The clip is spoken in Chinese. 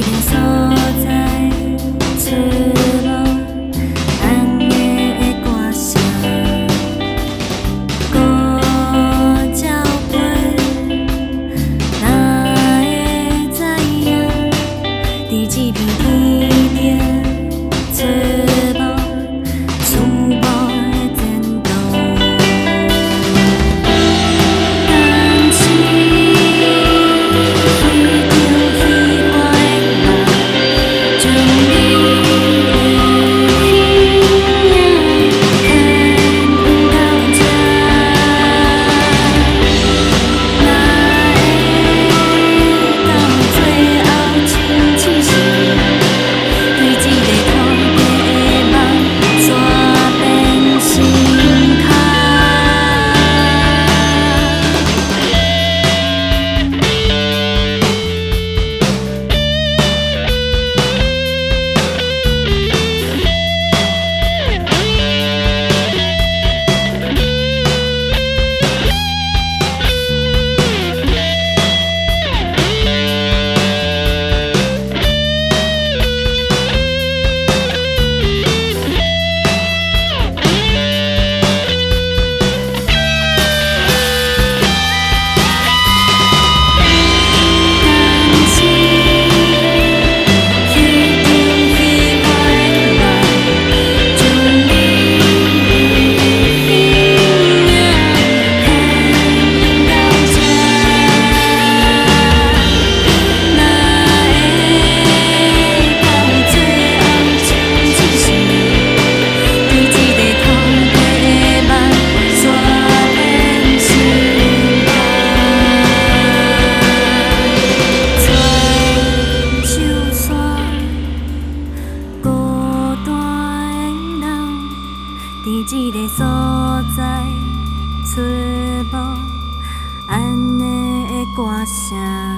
停坐在最。一个所在，找无安尼的歌声。